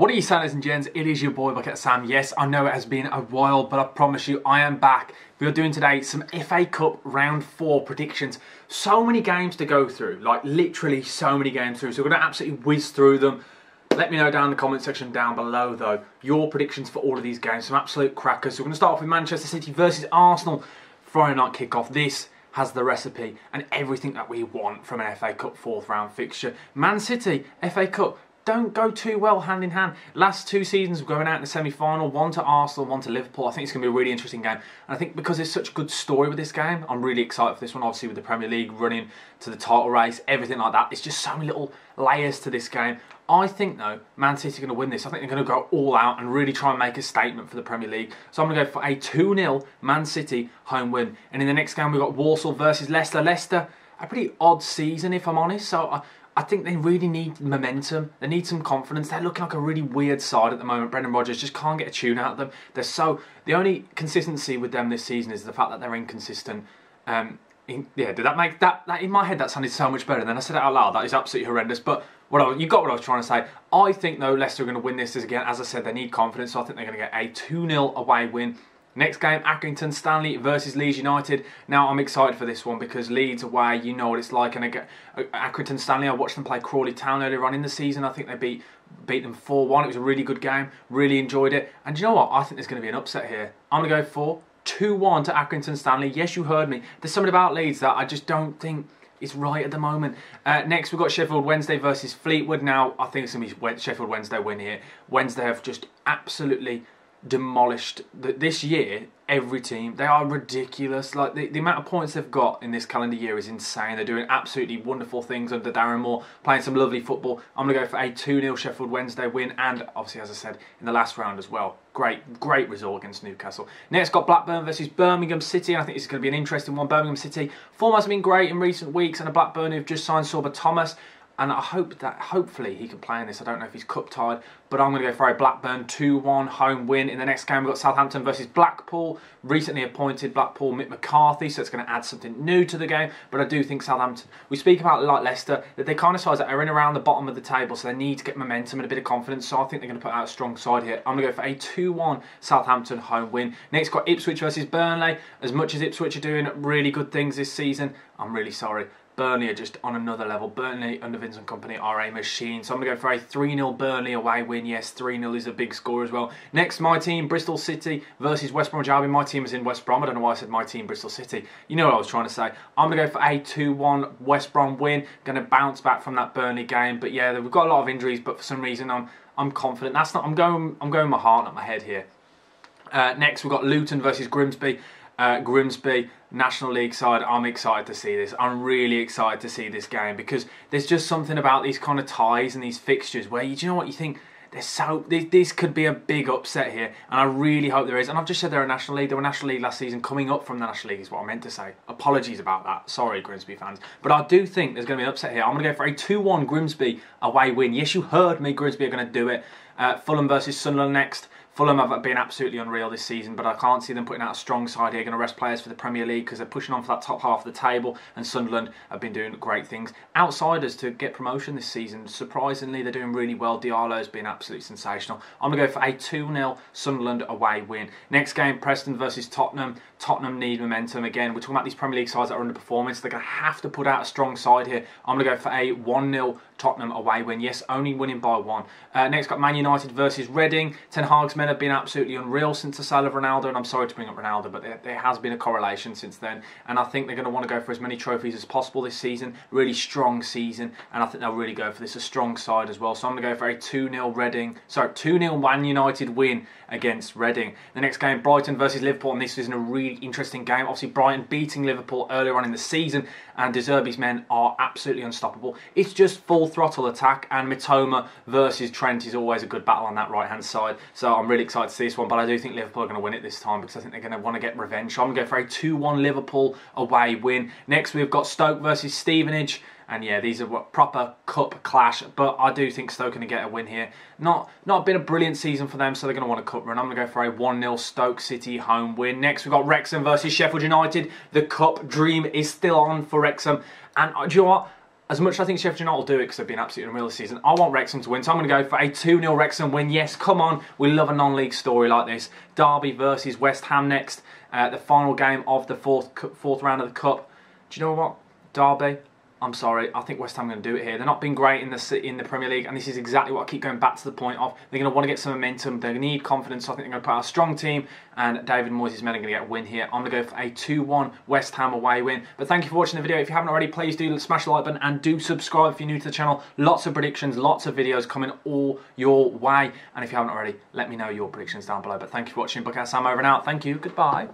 What are you saying, ladies and gents? It is your boy Bucket Sam. Yes, I know it has been a while, but I promise you, I am back. We are doing today some FA Cup round four predictions. So many games to go through, like literally so many games through. So we're going to absolutely whiz through them. Let me know down in the comment section down below, though, your predictions for all of these games. Some absolute crackers. So we're going to start off with Manchester City versus Arsenal. Friday night kickoff. This has the recipe and everything that we want from an FA Cup fourth round fixture. Man City, FA Cup, don't go too well hand in hand. Last two seasons, going out in the semi final, one to Arsenal, one to Liverpool. I think it's going to be a really interesting game. And I think because there's such a good story with this game, I'm really excited for this one. Obviously, with the Premier League running to the title race, everything like that. It's just so many little layers to this game. I think, though, Man City are going to win this. I think they're going to go all out and really try and make a statement for the Premier League. So I'm going to go for a 2 0 Man City home win. And in the next game, we've got Walsall versus Leicester. Leicester, a pretty odd season, if I'm honest. So I, I think they really need momentum. They need some confidence. They're looking like a really weird side at the moment. Brendan Rodgers just can't get a tune out of them. They're so the only consistency with them this season is the fact that they're inconsistent. Um, in, yeah, did that make that, that in my head that sounded so much better? Then I said it out loud. That is absolutely horrendous. But what I, you got what I was trying to say. I think though Leicester are going to win this is again. As I said, they need confidence. So I think they're going to get a two 0 away win. Next game, Accrington Stanley versus Leeds United. Now, I'm excited for this one because Leeds away, you know what it's like. And again, uh, Accrington Stanley, I watched them play Crawley Town earlier on in the season. I think they beat beat them 4 1. It was a really good game. Really enjoyed it. And you know what? I think there's going to be an upset here. I'm going to go for 2 1 to Accrington Stanley. Yes, you heard me. There's something about Leeds that I just don't think is right at the moment. Uh, next, we've got Sheffield Wednesday versus Fleetwood. Now, I think it's going to be Sheffield Wednesday win here. Wednesday have just absolutely demolished that this year every team they are ridiculous. Like the, the amount of points they've got in this calendar year is insane. They're doing absolutely wonderful things under Darren Moore playing some lovely football. I'm going to go for a 2-0 Sheffield Wednesday win and obviously as I said in the last round as well. Great great result against Newcastle. Next got Blackburn versus Birmingham City. I think this is going to be an interesting one. Birmingham City form has been great in recent weeks and a Blackburn who've just signed Sorba Thomas. And I hope that hopefully he can play in this. I don't know if he's cup tied, but I'm going to go for a Blackburn 2-1 home win. In the next game, we've got Southampton versus Blackpool. Recently appointed Blackpool Mick McCarthy, so it's going to add something new to the game. But I do think Southampton. We speak about like Leicester that they kind of size that are in around the bottom of the table, so they need to get momentum and a bit of confidence. So I think they're going to put out a strong side here. I'm going to go for a 2-1 Southampton home win. Next, got Ipswich versus Burnley. As much as Ipswich are doing really good things this season, I'm really sorry. Burnley are just on another level. Burnley under Vincent Kompany are a machine. So I'm going to go for a 3 0 Burnley away win. Yes, 3 0 is a big score as well. Next, my team, Bristol City versus West Bromwich Albion. My team is in West Brom. I don't know why I said my team, Bristol City. You know what I was trying to say. I'm going to go for a 2 1 West Brom win. Going to bounce back from that Burnley game. But yeah, we've got a lot of injuries, but for some reason I'm I'm confident. That's not. I'm going. I'm going my heart, not my head here. Uh, next, we've got Luton versus Grimsby. Uh, Grimsby National League side, I'm excited to see this. I'm really excited to see this game because there's just something about these kind of ties and these fixtures where you, you know what you think? There's so this, could be a big upset here, and I really hope there is. And I've just said they're a National League. They were a National League last season, coming up from the National League is what I meant to say. Apologies about that. Sorry, Grimsby fans. But I do think there's going to be an upset here. I'm going to go for a 2-1 Grimsby away win. Yes, you heard me. Grimsby are going to do it. Uh, Fulham versus Sunderland next. Fulham have been absolutely unreal this season, but I can't see them putting out a strong side here. Going to rest players for the Premier League because they're pushing on for that top half of the table, and Sunderland have been doing great things. Outsiders to get promotion this season, surprisingly, they're doing really well. Diallo's been absolutely sensational. I'm going to go for a 2 0 Sunderland away win. Next game, Preston versus Tottenham. Tottenham need momentum again. We're talking about these Premier League sides that are underperforming, so they're going to have to put out a strong side here. I'm going to go for a 1 0 Tottenham away win. Yes, only winning by one. Uh, next, got Man United versus Reading. Ten Hag's men have been absolutely unreal since the sale of Ronaldo, and I'm sorry to bring up Ronaldo, but there, there has been a correlation since then. And I think they're going to want to go for as many trophies as possible this season. Really strong season, and I think they'll really go for this a strong side as well. So I'm going to go for a 2 0 Reading, sorry, 2 0 Man United win against Reading. The next game, Brighton versus Liverpool, and this is a really interesting game. Obviously, Brighton beating Liverpool earlier on in the season, and De Zerbi's men are absolutely unstoppable. It's just full throttle attack, and Mitoma versus Trent is always a good battle on that right hand side. So I'm really excited to see this one, but I do think Liverpool are going to win it this time because I think they're going to want to get revenge. So I'm going to go for a 2 1 Liverpool away win. Next, we've got Stoke versus Stevenage. And yeah, these are what proper cup clash. But I do think Stoke going to get a win here. Not not been a brilliant season for them, so they're going to want a cup run. I'm going to go for a 1-0 Stoke City home win. Next, we've got Wrexham versus Sheffield United. The cup dream is still on for Wrexham. And uh, do you know what? As much as I think Sheffield United will do it because they've been absolutely unreal this season, I want Wrexham to win. So I'm going to go for a 2 0 Wrexham win. Yes, come on. We love a non league story like this. Derby versus West Ham next. Uh, the final game of the fourth fourth round of the Cup. Do you know what? Derby, I'm sorry, I think West Ham are going to do it here. They're not been great in the in the Premier League, and this is exactly what I keep going back to the point of. They're going to want to get some momentum. They need confidence. So I think they're going to put out a strong team, and David Moyes' men are going to get a win here. I'm going to go for a 2-1 West Ham away win. But thank you for watching the video. If you haven't already, please do smash the like button and do subscribe if you're new to the channel. Lots of predictions, lots of videos coming all your way. And if you haven't already, let me know your predictions down below. But thank you for watching. Book Bucket Sam over and out. Thank you. Goodbye.